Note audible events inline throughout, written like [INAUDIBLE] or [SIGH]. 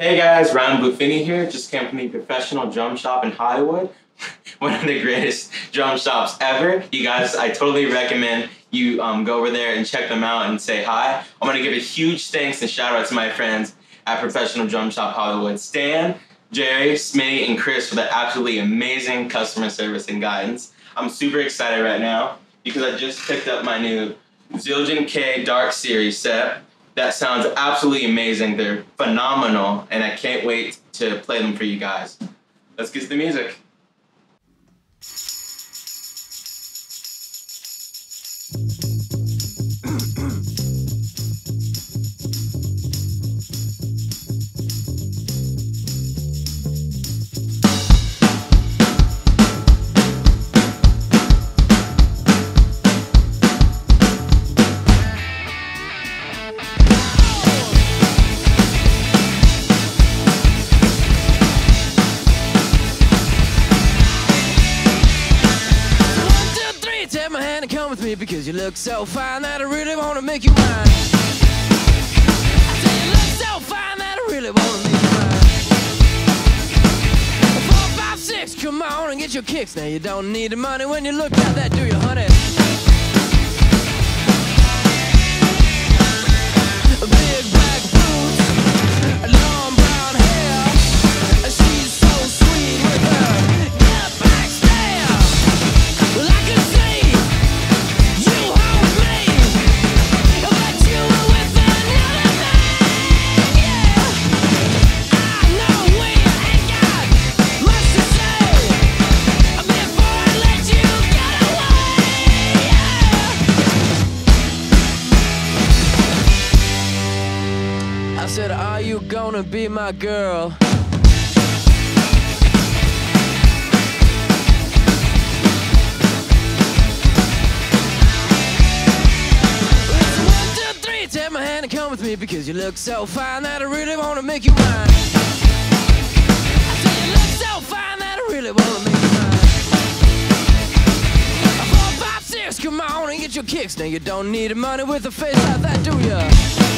Hey guys, Ryan BluFinney here. Just came from the professional drum shop in Hollywood. [LAUGHS] One of the greatest drum shops ever. You guys, I totally recommend you um, go over there and check them out and say hi. I'm gonna give a huge thanks and shout out to my friends at Professional Drum Shop Hollywood. Stan, Jerry, Smitty, and Chris for the absolutely amazing customer service and guidance. I'm super excited right now because I just picked up my new Zildjian K Dark Series set. That sounds absolutely amazing. They're phenomenal, and I can't wait to play them for you guys. Let's get to the music. One, me because you look so fine that I really wanna make you mine. I you look so fine that I really wanna make you mine. Four, five, six, come on and get your kicks. Now you don't need the money when you look like that, do you, honey? Gonna be my girl? One, two, three, take my hand and come with me because you look so fine that I really wanna make you mine. I say you look so fine that I really wanna make you mine. Four, five, six, come on and get your kicks. Now you don't need money with a face like that, do ya?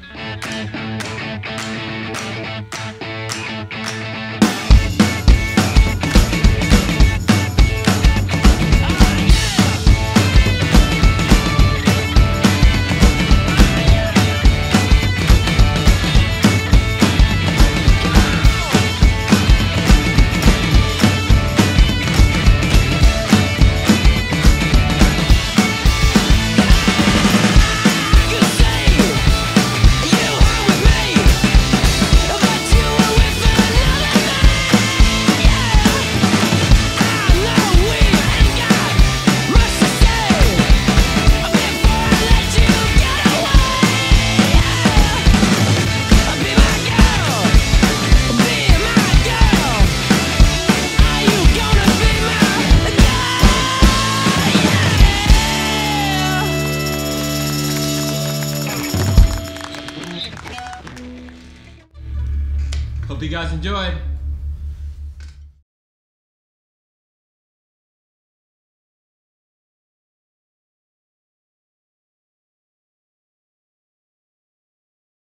Hope you guys enjoyed.